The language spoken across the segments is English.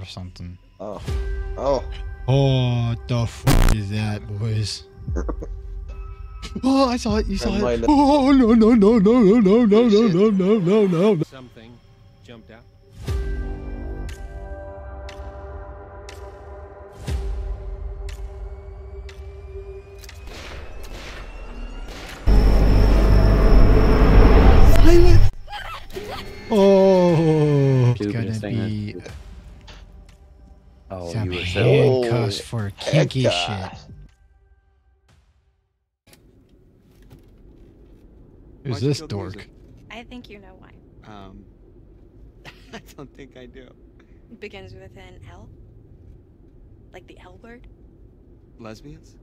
or something. Oh. Oh. Oh, what the fuck is that, boys? oh, I saw it. You saw it. Oh no no no no no no no no no no no no. Something jumped out. Oh, it's gonna Stupidest thing be handcuffs for kinky heck, shit. uh, Who's this dork? music? I think you know why. Um, I don't think I do. It begins with an L. Like the L word. Lesbians?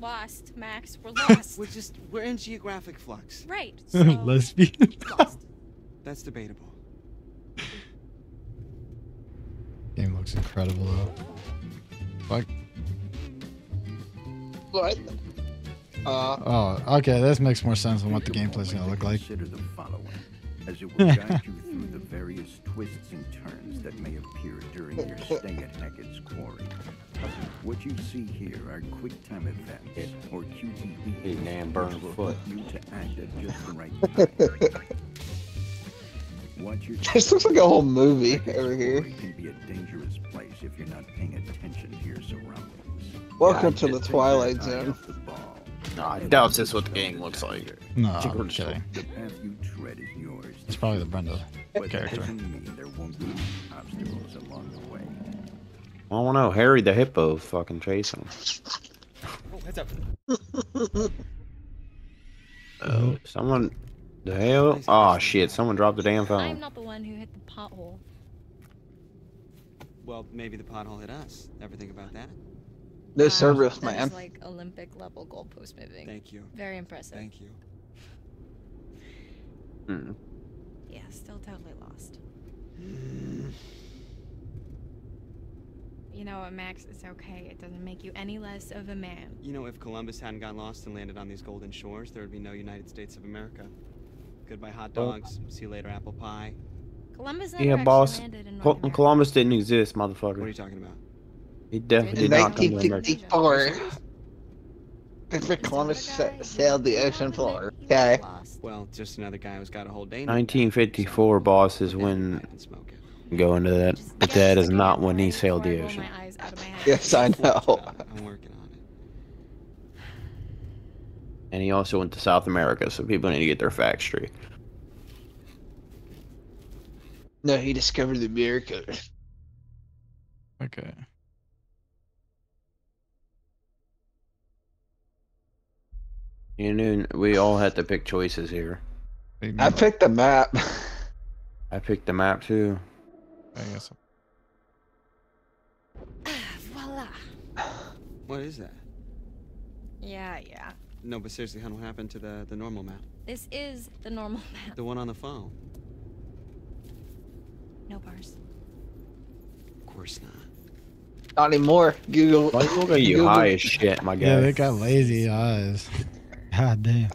Lost, Max. We're lost. We're just we're in geographic flux. right. So Lesbian. lost. That's debatable. Game looks incredible though. Fuck. What? Uh, Oh, okay. This makes more sense than what the gameplay's gonna look like. Consider the following, as it will guide you through the various twists and turns that may appear during your stay at Hackett's Quarry. What you see here are quick time events, or QTE, Hey, man, burn which foot. you to act at just the right time. Watch your this looks like a whole movie over here. Quarry can be a dangerous place if you're not paying attention to your surroundings. Welcome Yeah, to the Take Twilight Zone. off the ball. No, I doubt this is what the game looks like. No, I'm Chicken kidding. The path you tread is yours. It's probably the Brenda character. doesn't mean there won't be obstacles along the way. I don't know. Harry the hippo fucking chasing. Oh, heads up. Oh, someone. The hell? Oh shit! Someone dropped the damn phone. I'm not the one who hit the pothole. Well, maybe the pothole hit us. Ever think about that? No Wow, service, that man. is like Olympic level goalpost moving. Thank you. Very impressive. Thank you. Mm. Yeah, still totally lost. You know what, Max? It's okay. It doesn't make you any less of a man. You know, if Columbus hadn't got lost and landed on these golden shores, there would be no United States of America. Goodbye hot Well- dogs. See you later, apple pie. Columbus never Yeah, boss. landed in Col- America. Columbus didn't exist, motherfucker. What are you talking about? He definitely In did not come to America. 1954, Christopher Columbus sailed the ocean floor. Okay. Well, just another guy who's got a whole day. 1954, boss, is when And go into that. But that is not when he sailed the ocean. my eyes out of my head. Yes, I know. I'm working on it. And he also went to South America, so people need to get their facts straight. No, he discovered the Americas. Okay. You knew we all had to pick choices here. I picked the map. I picked the map too. I guess. Ah, voila. What is that? Yeah, yeah. No, but seriously, hon, what happened to the the normal map? This is the normal map. The one on the phone? No bars. Of course not. Not anymore. Google. Why look at you Google- high as shit, my guy? Yeah, they got lazy eyes. God damn.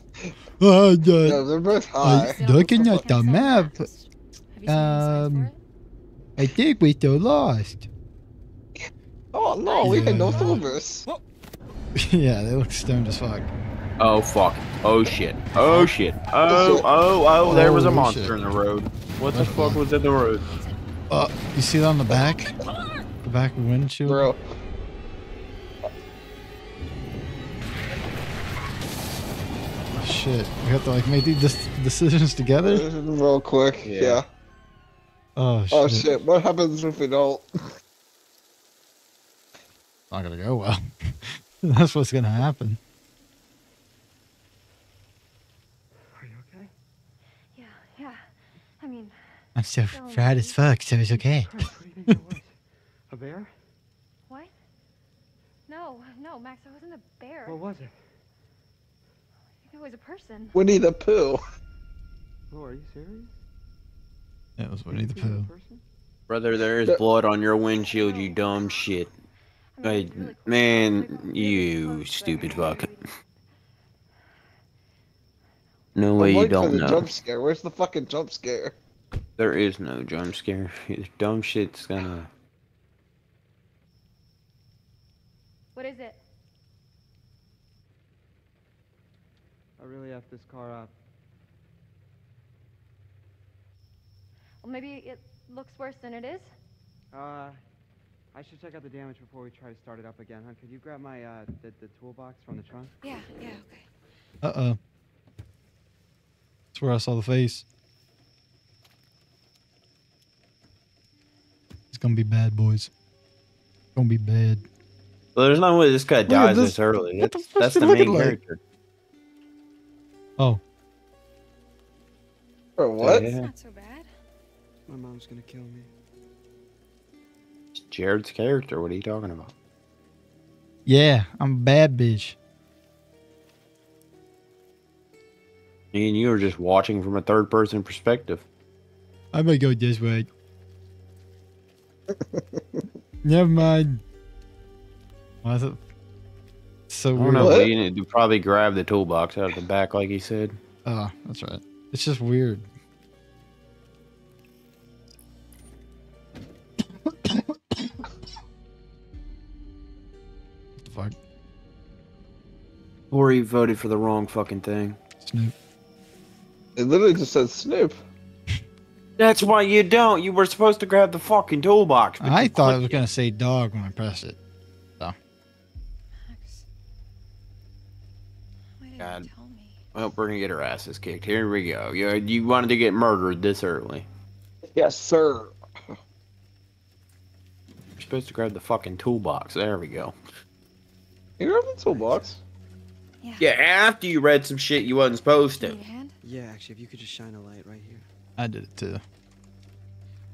Oh, the- No, they're both Uh, high. Still looking can't at the tell map, Have you seen the sign um. I think we still lost. Oh no, we had no Yeah. service. yeah, they look stoned as fuck. Oh fuck! Oh shit! Oh shit! Oh oh oh! There was a monster shit. in the road. What the fuck was in the road? Uh, you see that on the back? The back windshield? Bro, Oh, shit. We have to like make these decisions together? real quick. Yeah. Yeah. Oh shit. Oh shit, what happens if we don't? Not gonna go well. That's what's gonna happen. Are you okay? Yeah, yeah. I mean, I'm so Oh, fried as fuck, so it's okay. What do you think it was? A bear? what? No, no, Max, I wasn't a bear. What was it? I think it was a person. Winnie the Pooh. Oh, are you serious? That was Winnie the Pooh. Brother, there is blood on your windshield. You dumb shit. I mean, Hey, it was really close. man, you stupid fuck. No way I'm you waiting for don't the know. jump scare. Where's the fucking jump scare? There is no jump scare. Dumb shit's gonna. What is it? I really have this car up. Well, maybe it looks worse than it is. Uh, I should check out the damage before we try to start it up again, huh? Could you grab my uh the, the toolbox from the trunk? Yeah, yeah, okay. Uh oh. That's where I saw the face. It's gonna be bad, boys. It's gonna be bad. Well, there's no way this guy at dies this. this, early. What the That's, fuck's that's he the looking main like? character. Oh, For what? It's Yeah. not so bad. My mom's gonna kill me. It's Jared's character. What are you talking about? yeah, I'm a bad bitch. Me and you are just watching from a third person perspective. I'm gonna go this way. Never mind. Why is it so I don't know. What? but You need to probably grab the toolbox out of the back, like he said. Oh, that's right. It's just weird. what the fuck? Or he voted for the wrong fucking thing. Snoop. It literally just says Snoop. That's why you don't. You were supposed to grab the fucking toolbox. I thought it clicked was gonna say dog when I pressed it. Max. God. you tell? Well, we're gonna get our asses kicked. Here we go. You you wanted to get murdered this early. Yes, sir. You're supposed to grab the fucking toolbox. There we go. You grab the toolbox. Yeah. Yeah, after you read some shit you wasn't supposed to. Need a hand? Yeah, actually, if you could just shine a light right here. I did it too.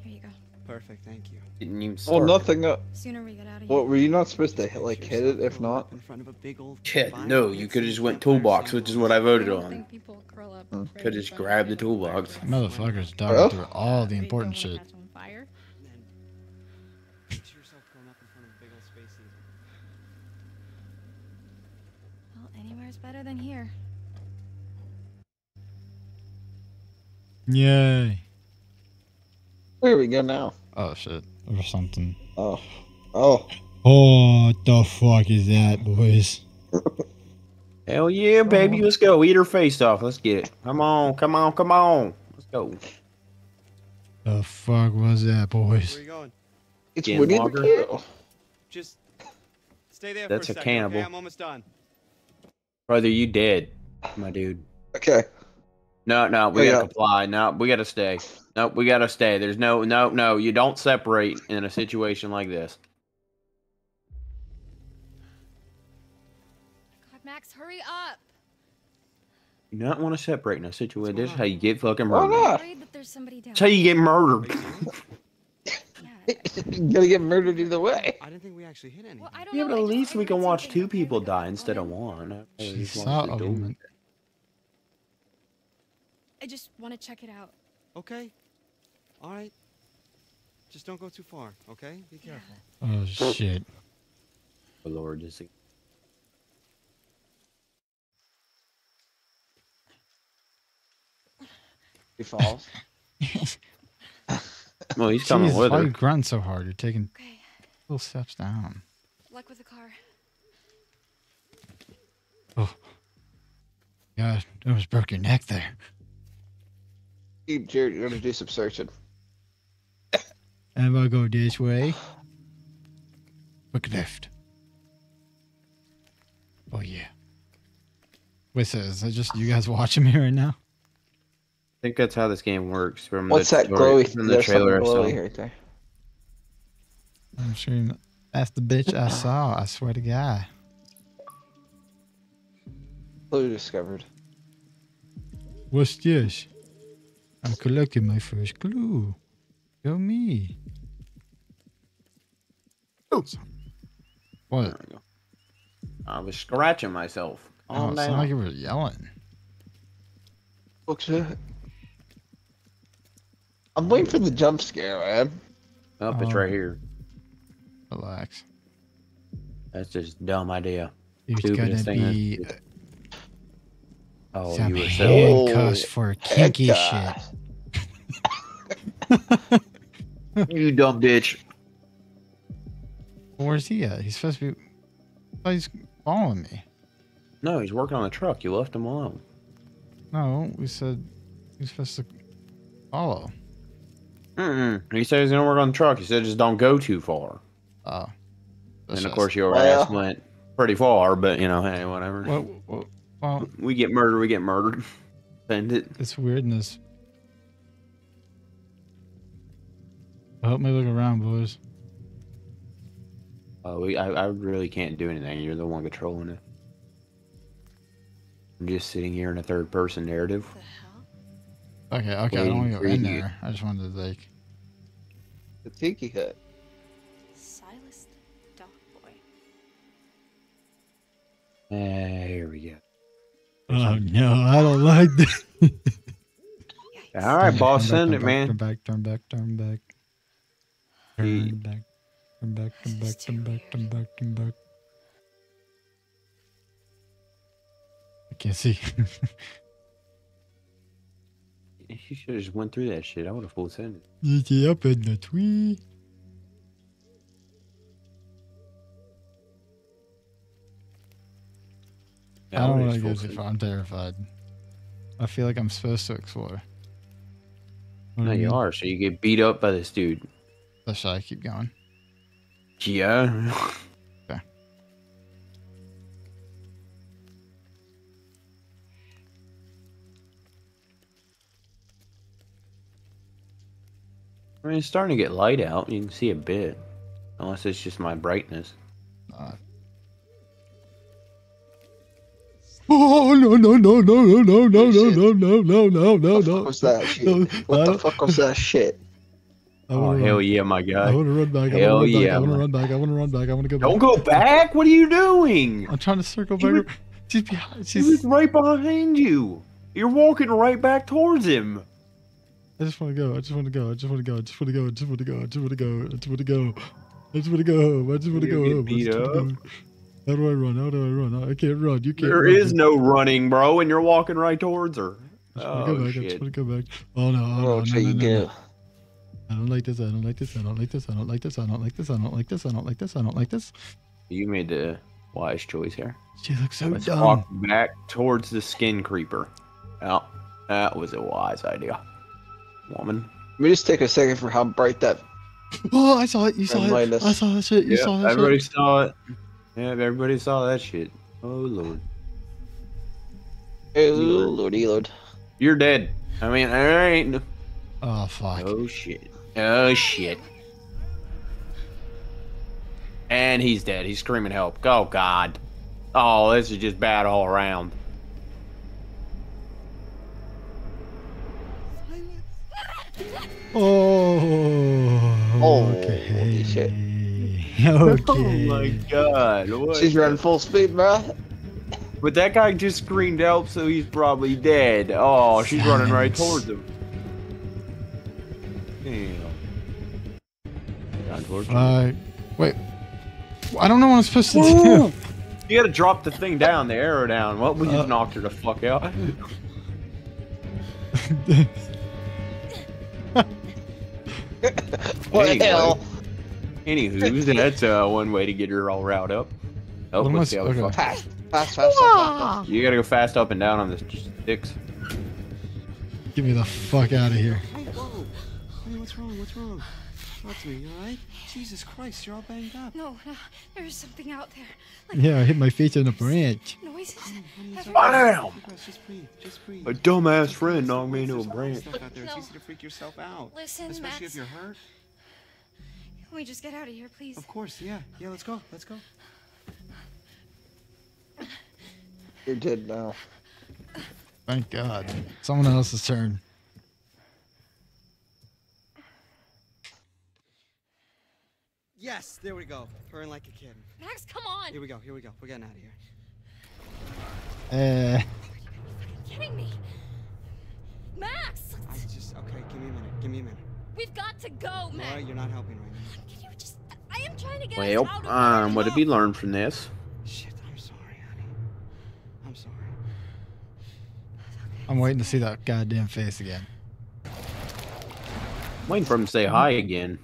Here you go. Perfect, thank you. Didn't even Well, start. nothing. Uh, Sooner we get out of here. what were you not supposed to hit, like hit it? If not, in front of a big old Shit, fire no, you could have just went toolbox, which is what I I voted on. think people curl up Hmm. Could've just front grabbed the toolbox. fire. Motherfuckers Oh? through all the Maybe important shit. catch on fire. And then picture yourself curling up in front of a big old space heater. Well, anywhere's better than here. Yay. where we go now? Oh shit. Or something. Oh, oh, Oh, what the fuck is that, boys? Hell yeah, baby. Let's go. Eat her face off. Let's get it. Come on, come on, come on. Let's go. The fuck was that, Where boys? are you going? it's Getting Winnie the longer? Just stay there That's for a a second, cannibal. okay? I'm almost done. Brother, you dead, my dude. Okay. No, no, we Oh, gotta yeah. comply. No, we gotta stay. No, we gotta stay. There's no, no, no. You don't separate in a situation like this. God, Max, hurry up. You don't want to separate in a situation. This is how you get fucking Why murdered. not? I'm that there's somebody down That's how you get murdered. you serious? Yeah. You're gonna get murdered either way. I didn't think we actually hit anything. Well, I don't Yeah, know. but at least we can watch two people with die instead of woman. one. I She just saw want a to do woman. it. I just want to check it out. Okay. All right. Just don't go too far, okay? Be careful. Oh shit. Oh, Lord, this is- He falls. Well, he's coming Jesus, with why her. you grunt so hard? You're taking Okay. little steps down. Luck with the car. Oh, God, almost broke your neck there. Keep Jared. You're gonna do some searching. And I'll go this way. Look left. Oh yeah. Wait, so is that just you guys watching me right now? I think that's how this game works. From What's the that story- glowy? From the trailer, I saw. glowy right there. I'm sure that's the bitch I saw. I swear to God. Clue discovered. What's this? I'm collecting my first clue. Go me. What? There we go. I was scratching myself. Oh, Calm it down. sounded like you were yelling. Looks good. I'm waiting for the jump scare, man. Oh, it's Oh. right here. Relax. That's just a dumb idea. There's Stupidest gonna be that's- Oh, some you were so. handcuffs Oh, for kinky Heck, shit. You dumb bitch. Where's he at? He's supposed to be. Oh, he's following me. No, he's working on the truck. You left him alone. No, we said he's supposed to follow. Mm-mm. He said he's gonna work on the truck. He said just don't go too far. Oh. and of course your Well- ass went pretty far, but you know, hey, whatever. Well, well, well, we get murdered, we get murdered. Send it. it's weirdness. Help me look around, boys. Uh, we, I, I really can't do anything. You're the one controlling it. I'm just sitting here in a third person narrative. The hell? Okay, okay, I don't want to go in you. there. I just wanted to like. The tiki hut. Silas the dog boy. Uh, here we go. Oh no, I don't like this. Yikes. All right, boss, send back, it, Turn back, turn back, turn back, turn back. Turn back, turn back, turn back, turn back, turn back. I can't see. You should have just went through that shit. I would have full sent it. It's up in the tree. I don't want to go too it. far. I'm terrified. I feel like I'm supposed to explore. What No, you mean? are. So you get beat up by this dude. That's why I keep going. Yeah. Okay. I mean, it's starting to get light out. You can see a bit. Unless it's just my brightness. Uh, oh no no no no no no no no no no no no no What the no! fuck was that shit? What the fuck was that shit? Oh, hell yeah, my guy! I want to run back. Hell want to run back. yeah, I want to run back. I want to run back. I want to go back. Don't go back. What are you doing? I'm trying to circle He back. She's behind. She's. right behind you. You're walking right back towards him. I just want to go. I just want to go. I just want to go. I just want to go. I just want to go. I just want to go. I just want to go. I just want to go home. I just want to go home. get I just beat wanna go. How do I run? How do I run? I can't run. You can't. There run. is no running, bro, and you're walking right towards her. I just want to Oh, go back. I just want to go back. Oh no! Oh, no, Oh, no, so no, no, no. I don't like this. I don't like this. I don't like this. I don't like this. I don't like this. I don't like this. I don't like this. I don't like this. You made the wise choice here. She looks so Let's dumb. walk back towards the skin creeper. Oh, that was a wise idea. Woman. Let me just take a second for how bright that. Oh, I saw it. You saw And it. minus. I saw that shit. You Yeah, saw that everybody shit. saw it. Yeah, everybody saw that shit. Oh, Lord. Oh, lordy lord. You're dead. I mean, there ain't. Oh fuck. Oh, shit. Oh, shit. And he's dead. He's screaming help. Oh, God. Oh, this is just bad all around. Oh. Oh. Okay. shit. Okay. Oh, my God. What She's running full speed, bro. But that guy just screamed help, so he's probably dead. Oh, she's running right towards him. Damn. Down towards you. Uh, wait. I don't know what I'm supposed to Whoa! do. You gotta drop the thing down, the arrow down. Well, we Uh. just knocked her the fuck out. What the Anyway. hell? Anywho, that's uh, one way to get her all riled up. Oh, What am I let's see how we okay. fuck- Fast, fast, fast, fast, fast. You gotta go fast up and down on the sticks. Get me the fuck out of here. Hey, whoa! Hey, what's wrong? What's wrong? Talk to me, you alright? Jesus Christ, you're all banged up. No, no, there's something out there. Like Yeah, I hit my face on a branch. noises. Honey, it's Bam! Just breathe, just breathe. A dumbass friend knocked me into a branch. Stuff out there. It's easy to freak yourself out. Listen, Especially Max. if you're hurt. Can we just get out of here, please? Of course, yeah. Yeah, let's go. Let's go. You're dead now. Thank God. Someone else's turn. Yes, there we go. Purring like a kid. Max, come on! Here we go. Here we go. We're getting out of here. Uh, kidding me? Max! I just okay. Give me a minute. Give me a minute. We've got to go, Laura, Max! you're not helping right now. Can you just. I am trying to get Well, us out of um, what did we learn from this? Shit, I'm sorry, honey. I'm sorry. I'm waiting to see that goddamn face again. waiting for him to say hi again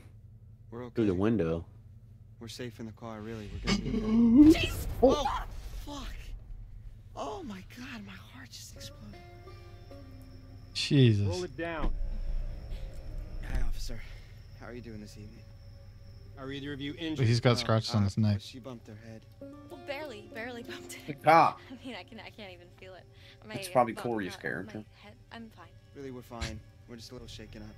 We're okay. through the window. We're safe in the car, really. We're gonna be okay. Oh, Fuck! Oh my god, my heart just exploded. Jesus. Roll it down. Hi, officer. How are you doing this evening? Are either of you But injured? he's got Oh, scratches on uh, his neck. She bumped her head. Well, barely, barely bumped The it. cop. I mean, I can, I can't even feel it. My, It's probably uh, Corey's uh, character. head- I'm fine. Really, we're fine. We're just a little shaken up.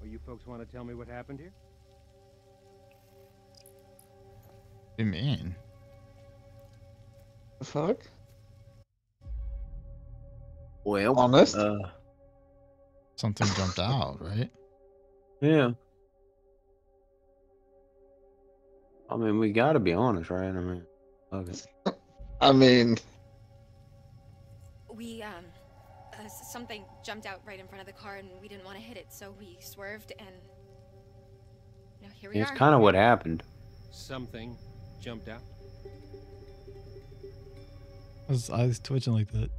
Well, you folks want to tell me what happened here? What do you mean? the fuck? Well, Honest? uh, Something jumped out, right? yeah. I mean, we got to be honest, right? I mean, okay. I mean, We, um, uh, something jumped out right in front of the car and we didn't want to hit it, so we swerved and. You know, here we It's are. kind of what happened. Something jumped out. His eyes twitching like that.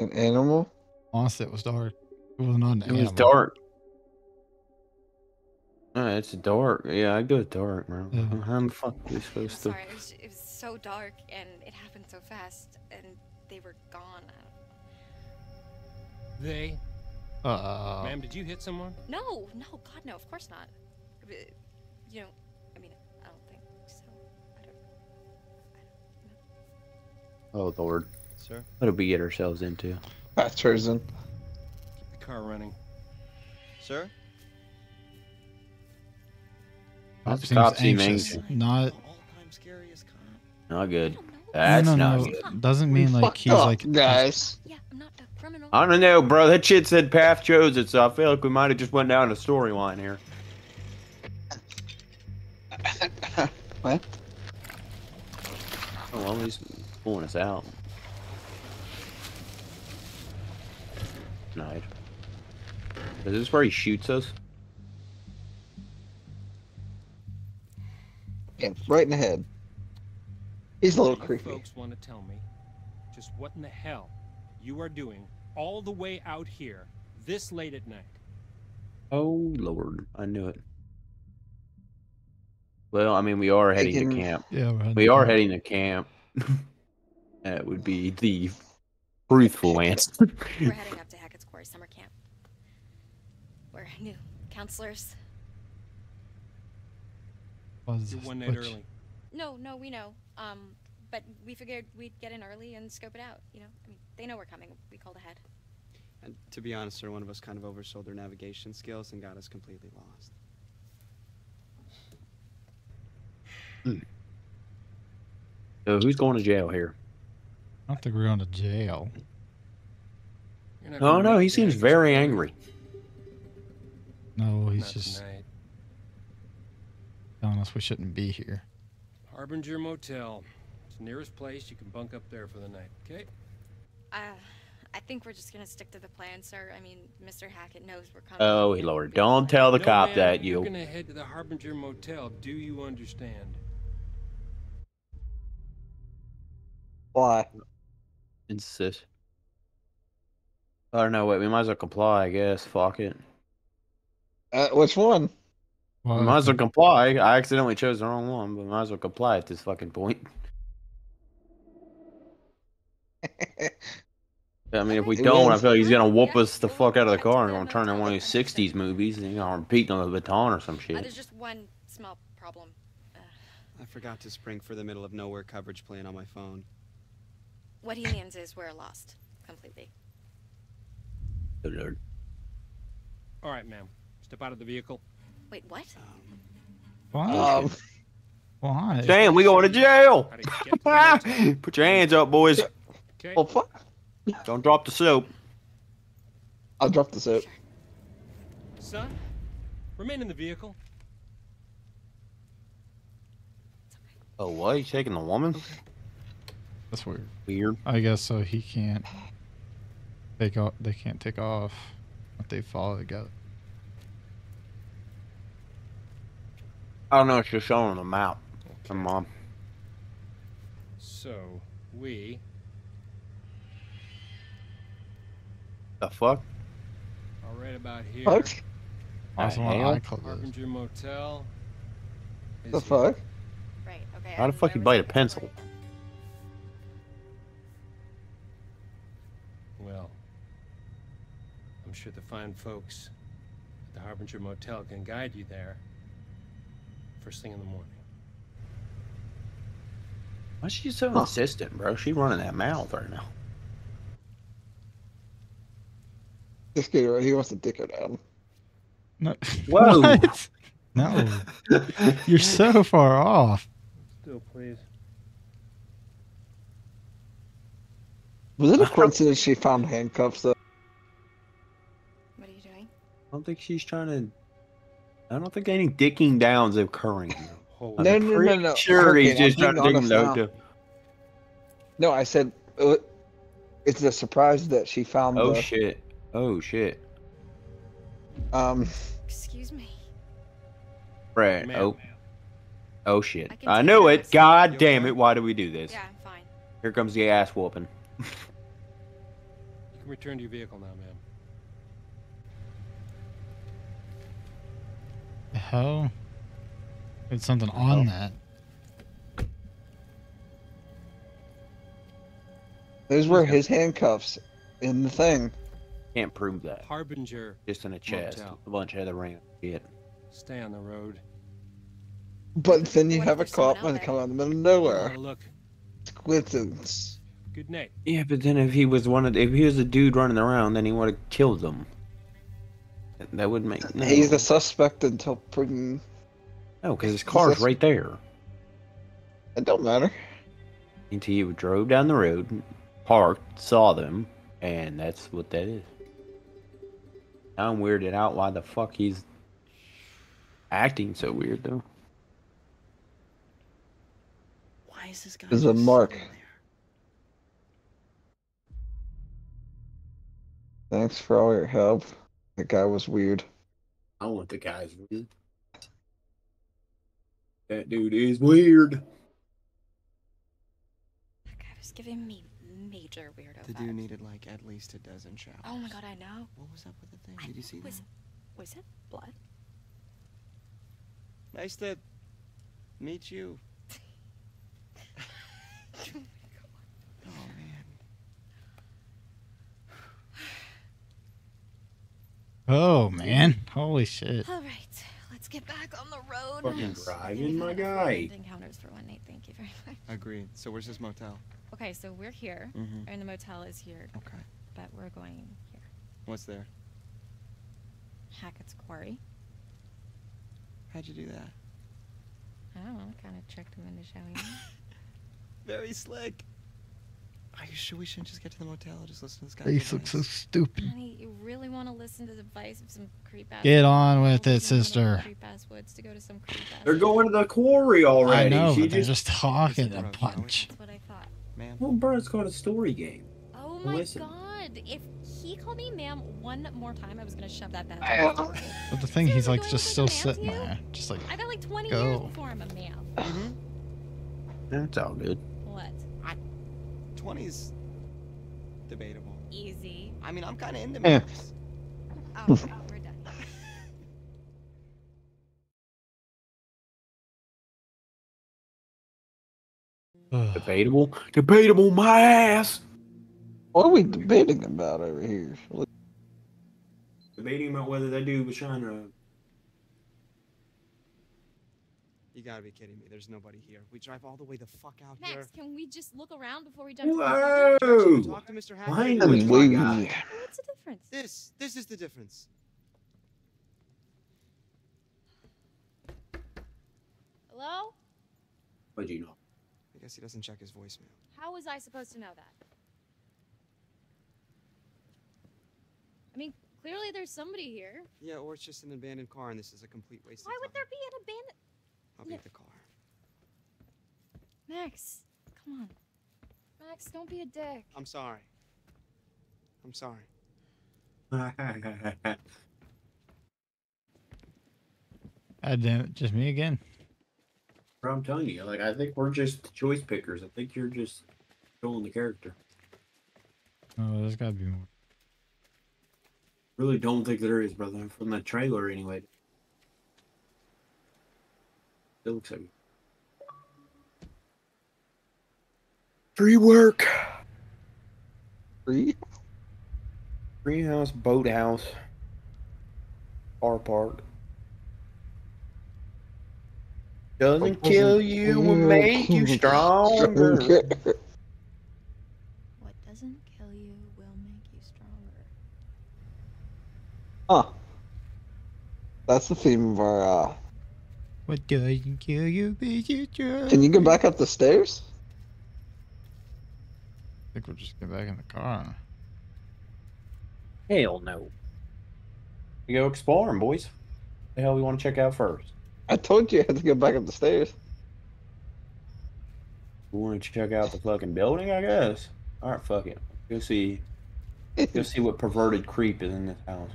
an animal? Honestly, it was dark. It was not an It was dark. Uh, it's dark. Yeah, I go dark, bro. Yeah. How the fuck are we I'm supposed to? sorry, it was, it was so dark and it happened so fast and they were gone. They. Uh, Ma'am, did you hit someone? No, no, God, no, of course not. You know, I mean, I don't think so. I don't. I don't Oh Lord, Sir? what did we get ourselves into? Patterson. Keep the car running. Sir? cop That's seems cop seem anxious. anxious. Not. All-time scariest cop. Not good. I don't know. That's no, no, not no. good. Doesn't mean like he's up, like. guys. Yeah, I'm not a criminal. I don't know, bro. That shit said Path chose it, so I feel like we might have just went down a storyline here. What? Oh, well, he's pulling us out. Nice. Is this where he shoots us? Yeah, right in the head. He's a little You creepy. folks want to tell me just what in the hell you are doing all the way out here this late at night? Oh Lord, I knew it. Well, I mean, we are heading to camp. Yeah, we're heading We to are camp. heading to camp. that would be the truthful answer. We're heading up to Hackett's Quarry Summer Camp. We're new counselors. Buzz You're one night early. No, no, we know. Um, but we figured we'd get in early and scope it out. You know, I mean, they know we're coming. We called ahead. And to be honest, sir, one of us kind of oversold their navigation skills and got us completely lost. So who's going to jail here? I don't think we're going to jail. Oh no, he seems to very angry. No, he's Not just tonight. telling us we shouldn't be here. Harbinger Motel. It's the nearest place. You can bunk up there for the night. Okay. Uh, I think we're just gonna stick to the plan, sir. I mean, Mr. Hackett knows we're coming. Oh We'll Lord, don't tell the No, cop ma'am, that You're you. gonna head to the Harbinger Motel. Do you understand? Why? Insist. Oh no, wait. We might as well comply. I guess. Fuck it. Uh, which one? Well, We might as well comply. I accidentally chose the wrong one, but we might as well comply at this fucking point. I mean, if we It don't, I feel like he's gonna whoop us the fuck out of the car and gonna turn in one of these '60s movies and you're gonna repeat on the baton or some Uh, shit. there's just one small problem. Uh, I forgot to spring for the middle of nowhere coverage plan on my phone. What he means is we're lost completely. Good lord. All right, ma'am. Step out of the vehicle. Wait, what? Um, Why? Um, Why? Damn, we going to jail. To get to the motel. Put your hands up, boys. Okay. well, fuck. Don't drop the soap. I'll drop the soap. Son, remain in the vehicle. Oh, what? You taking the woman? That's weird. Weird. I guess so. He can't take off. They can't take off if they follow together. I don't know. It's just showing on the map. Come on. So we The fuck? are right about here. Fuck? That's the one hell? I called this. Harbinger Motel. is The here. fuck? Right, okay. How the fuck you bite a pencil? I'm sure the fine folks at the Harbinger Motel can guide you there. First thing in the morning. Why is she so Huh. insistent, bro? She running that mouth right now. This guy right here wants to dick her down. No. Whoa. What? No. You're so far off. Still, please. Was it a uh-huh. coincidence she found handcuffs though? Don't think she's trying to. I don't think any dicking down's occurring. Holy No, I'm no, no, no. Sure, he's just trying to being dig him honest down. No, I said uh, it's a surprise that she found Oh the shit! Oh shit! um. Excuse me. Brad. Ma'am. Oh. Oh shit! I I knew it. God damn okay? it! Why do we do this? Yeah, I'm fine. Here comes the ass whooping. You can return to your vehicle now, ma'am. The hell? There's something on oh. that. Those were his handcuffs in the thing. Can't prove that. Harbinger, Just in a chest. Motel. A bunch of other random shit. stay on the road. But then you What have a cop out when come out of the middle of nowhere. look. It's. Good night. Yeah, but then if he was one of, the, if he was a dude running around, then he would have killed them. That- That would make no. He's the suspect until proven. no, because his car's sus- right there. It don't matter. Until you drove down the road, parked, saw them, and that's what that is. Now I'm weirded out why the fuck he's acting so weird though. Why is this guy? There's a mark. there? Thanks for all your help. That guy was weird. I want the guy's weird. That dude is weird. That guy was giving me major weirdo The vibes. dude needed like at least a dozen showers. Oh my god, I know. What was up with the thing? I- Did you see was, that? Was it blood? Nice to meet you. Oh man. Oh man. Holy shit. All right, let's get back on the road. Fucking Yes. driving, my guy. Encounters for one night. Thank you very much. Agreed. So where's this motel? Okay, so we're here, Mm-hmm. and the motel is here, Okay. but we're going here. What's there? Hackett's Quarry. How'd you do that? I don't know. Kind of tricked him into showing me. Very slick. Are you sure we shouldn't just get to the motel and just listen to this guy? Face looks so stupid. Honey, you really want to listen to the advice of some creep ass? Get on with it, Creep sister. ass woods to go to some creep ass. They're going to the quarry already. I know, she but they're just. just talking Listen, a bro, you know it. bunch. That's what I thought. Man. Well, bro, it's called a story game. Oh my Listen. god! If he called me ma'am one more time, I was gonna shove that bad. I- thing. But the thing, he's like just still like a man to sitting there, just like I got like 20 Go. years before I'm a ma'am. Mm-hmm. That's all good. What? 20's debatable. Easy. I mean, I'm kind of into Eh. maps. Oh, we're done. Debatable. Debatable, my ass. What are we debating about over here? Debating about whether that dude was trying to. You gotta be kidding me. There's nobody here. We drive all the way the fuck out here. Max, can we just look around before we jump? to Whoa! Should talk to Mr. Hackett? Language, my Language. What's the difference? This, this is the difference. Hello? What'd you know? I guess he doesn't check his voicemail. How was I supposed to know that? I mean, clearly there's somebody here. Yeah, or it's just an abandoned car and this is a complete waste of time. Why would there be an abandoned? I'll beat the car. Max, come on. Max, don't be a dick. I'm sorry. I'm sorry. God damn it, just me again. Bro, I'm telling you, like I think we're just the choice pickers. I think you're just controlling the character. Oh, there's gotta be more. Really don't think there is, brother. From the trailer, anyway. It looks free work. Free? Greenhouse, boathouse, car park. Doesn't kill you, will make you stronger. What doesn't kill you will make you stronger. Huh. That's the theme of our, uh... What doesn't kill you makes you. Can you go back up the stairs? I think we'll just get back in the car. Hell no. We go exploring, boys. The hell we want to check out first? I told you I had to go back up the stairs. We want to check out the fucking building, I guess. All right, fuck it. Go see. Go see what perverted creep is in this house.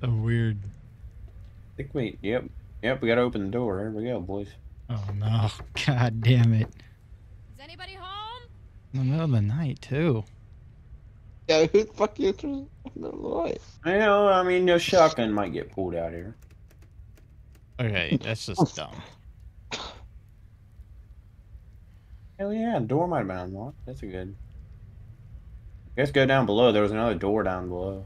So weird. I think we. Yep. Yep. We gotta open the door. Here we go, boys. Oh no. God damn it. Is anybody home? In the middle of the night too. Yeah, who the fuck you threw the light? You know, I mean, no shotgun might get pulled out here. Okay, that's just dumb. Hell yeah, door might have been unlocked. That's a good. I guess go down below. There was another door down below.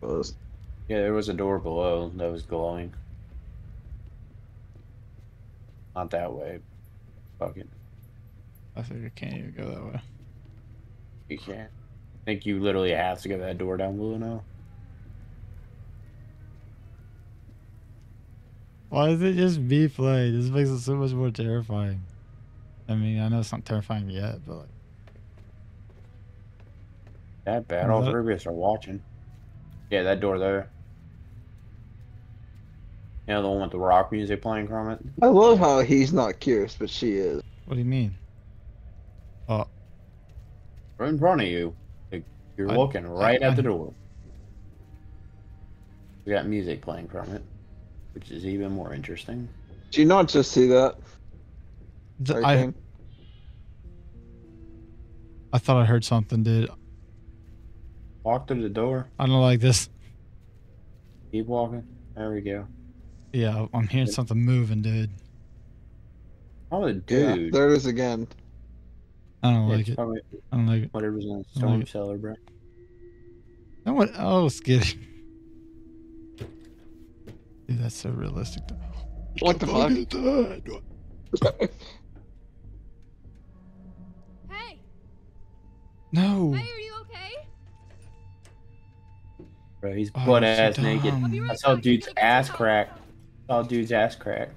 Closed. Yeah, there was a door below that was glowing. Not that way. Fuck it. I think I can't even go that way. You can't. I think you literally have to go that door down below now. Why is it just me playing? This makes it so much more terrifying. I mean, I know it's not terrifying yet, but like, That bad. All Is that- three of us are watching. Yeah, that door there. You know, the one with the rock music playing from it? I love how he's not curious, but she is. what do you mean? Uh, oh, Right in front of you. You're I- looking right I- at the door. We got music playing from it, which is even more interesting. Do you not just see that? d- I? I thought I heard something, dude. Walk through the door. I don't like this. Keep walking. There we go. Yeah, I'm hearing something moving, dude. Oh, the Yeah, dude. there it is again. I don't like It's it. I don't like it. whatever's in the I like storm cellar, bro. No one else get it. Dude, that's so realistic. though. What the fuck? Hey! No. Hey, Bro, he's Oh, butt so ass naked. I'll be I right saw dude's I'm gonna get ass some crack. Saw dude's ass crack.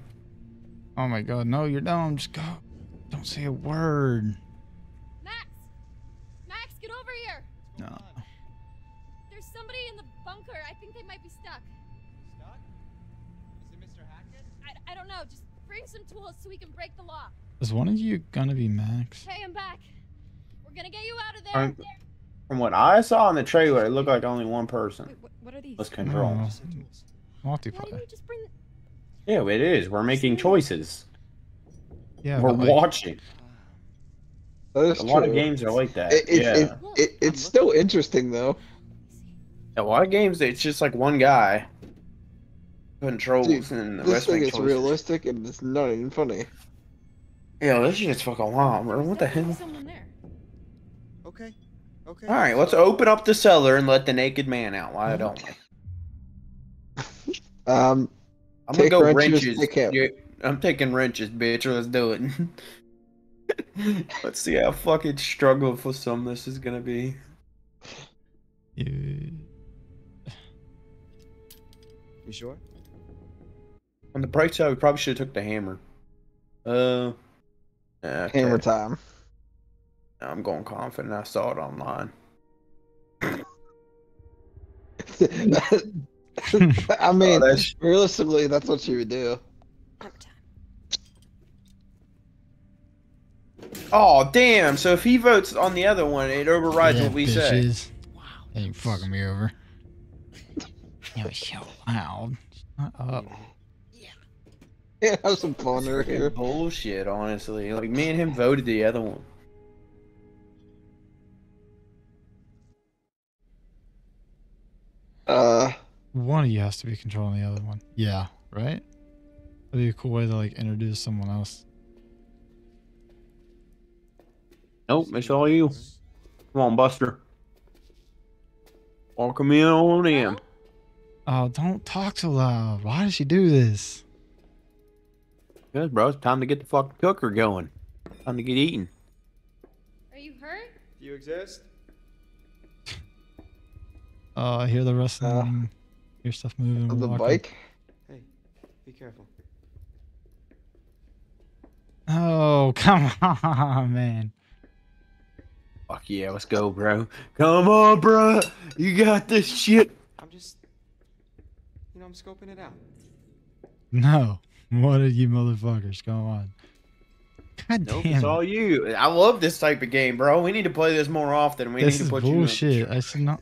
Oh my god, no, you're dumb. Just go. Don't say a word. Max! Max, get over here! No. There's somebody in the bunker. I think they might be stuck. Stuck? Is it Mr. Hackett? I, I don't know. Just bring some tools so we can break the lock. Is one of you gonna be Max? Hey, I'm back. We're gonna get you out of there. I'm- From what I saw in the trailer, it looked like only one person Wait, what, what are these? was control. No. Just some tools. Why didn't Multiplayer. bring? Yeah, it is. We're making choices. Yeah, We're like, watching. That is A lot of games are like that. It, it, yeah. it, it, it's still interesting though. a lot of games, it's just like one guy controls Dude, and the This rest thing is choices. realistic and it's not even funny. Yeah, this shit's fucking wild, bro. What the There's hell? Someone there. Okay. Okay. All right, let's open up the cellar and let the naked man out. Why don't we? Um, I'm gonna go wrenches, wrenches. take him. Yeah, I'm taking wrenches, bitch. Let's do it. let's see how fucking struggleful some this is gonna be. you, You sure? On the bright side, we probably should have took the hammer. Uh, okay. hammer time. I'm going confident. I saw it online. I mean, Oh, that's- realistically, that's what you would do. Oh damn! So if he votes on the other one, it overrides yeah, what we say. bitches. Hey, you fucking me over. You're so loud. Shut up. Yeah, have some fun over here. bullshit, honestly. Like me and him voted the other one. One of you has to be controlling the other one. Yeah, right? That'd be a cool way to like introduce someone else. Nope, it's all you. Come on, Buster. Welcome in on in. Oh, don't talk so loud. Why does she do this? Good, bro. It's time to get the fucking cooker going. Time to get eating. Are you hurt? Do you exist? Oh, I hear the rest of. Hear stuff moving. on the walking. bike. Hey, be careful. Oh, come on, man. Fuck yeah, let's go, bro. Come on, bro. You got this shit. I'm just, you know, I'm scoping it out. No. What are you motherfuckers? Go on. God Nope, damn. it's all you. I love this type of game, bro. We need to play this more often. We this need to put you. bullshit. I should not.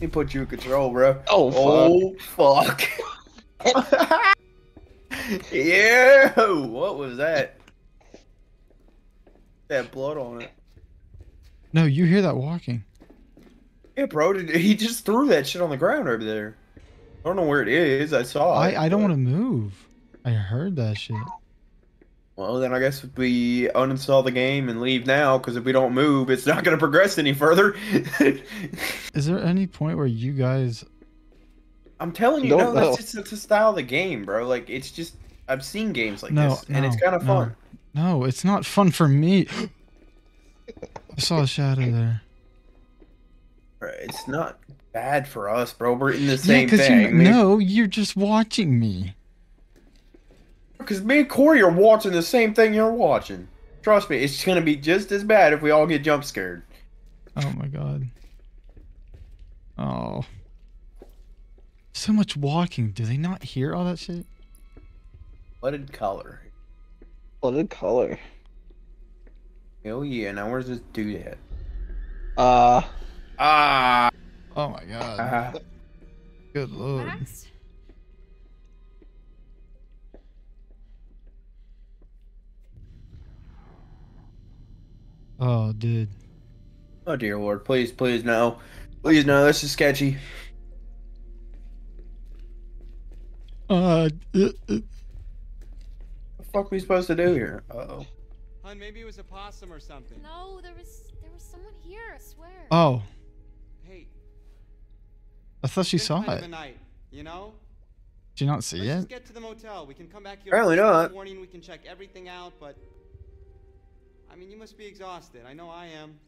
In, we put you in control, bro. Oh, fuck. Oh fuck. yeah. What was that? That blood on it. No, you hear that walking. Yeah, bro. Did, he just threw that shit on the ground over there. I don't know where it is. I saw it. I, I don't want to move. I heard that shit. Well, then I guess we uninstall the game and leave now, because if we don't move, it's not going to progress any further. Is there any point where you guys I'm telling you, Don't no, know. that's just the style of the game, bro. Like, it's just, I've seen games like No, this, and it's kind of no. fun. No, it's not fun for me. I saw a shadow there. Right, It's not bad for us, bro. We're in the Yeah, same because thing. you no, you're just watching me. Because me and Corey are watching the same thing you're watching. Trust me, it's going to be just as bad if we all get jump scared. Oh my god. Oh. So much walking. Do they not hear all that shit? Blooded color. Blooded color. Hell yeah, now where's this dude at? Uh, Ah! Oh my god. ah. Good lord. Max? Oh, dude. Oh dear lord, please, please no. Please no, this is sketchy. Uh, uh, uh, What the fuck are we supposed to do here? Uh oh. Hun, maybe it was a possum or something. No, there was there was someone here. I swear. oh, Hey, I thought she it's been saw it. of a night, you know? Did you not see Let's it? just get to the motel. We can come back here. Apparently first thing in the not. Morning, we can check everything out, but I mean, you must be exhausted. I know I am.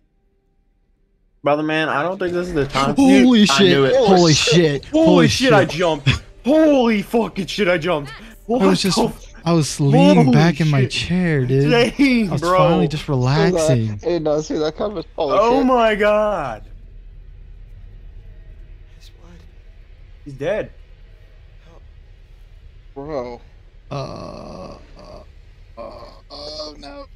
Brother man, I don't think this is the time. Holy I knew shit! it. Holy shit! Holy shit, I jumped. Holy fucking shit, I jumped. I was just, I was leaning Holy back in my chair, dude. Dang, I was bro. finally just relaxing. Hey, no, see that coming. Holy Oh shit. my god. His blood. He's dead. Bro. Uh, oh no.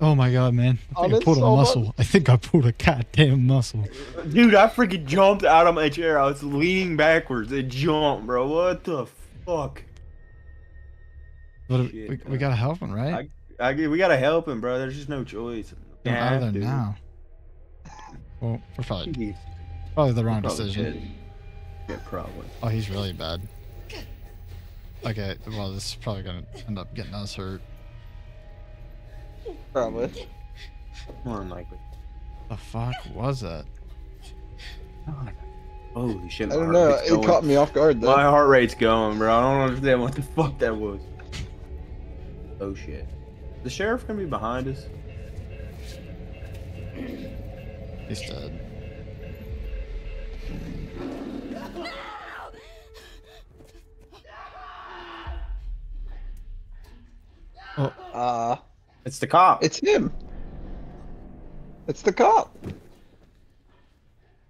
Oh my god, man. I Oh, think I that's pulled a oh, so muscle. I think I pulled a goddamn muscle. Dude, I freaking jumped out of my chair. I was leaning backwards. It jumped, bro. What the fuck? But Shit, we, we gotta help him, right? I, we gotta help him, bro. There's just no choice. Get him out of there Have now. Well, we're probably, He's probably the wrong probably decision. dead. Yeah, probably. Oh, he's really bad. Okay, well, this is probably gonna end up getting us hurt. Probably. More than likely. The fuck was that? Holy shit. I don't know. It going. caught me off guard though. My heart rate's going, bro. I don't understand what the fuck that was. Oh shit. The sheriff gonna be behind us? He's dead. Oh, Uh, it's the cop. It's him. It's the cop.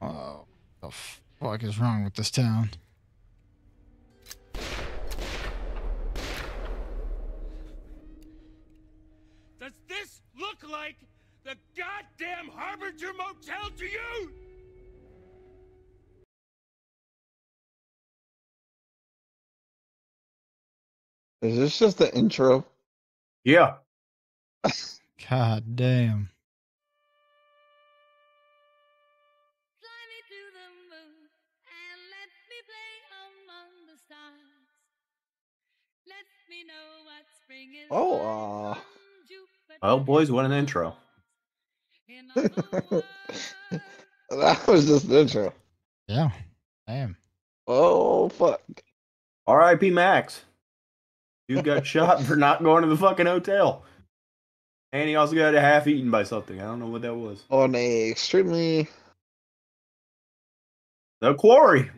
Oh, the fuck is wrong with this town? Does this look like the goddamn Harbinger Motel to you? Is this just the intro? Yeah. God damn. Oh, uh, Oh, boys, what an intro. that was just the intro. Yeah. Damn. Oh fuck. R.I.P. Max. You got shot for not going to the fucking hotel. And he also got half eaten by something. I don't know what that was. On a extremely The quarry.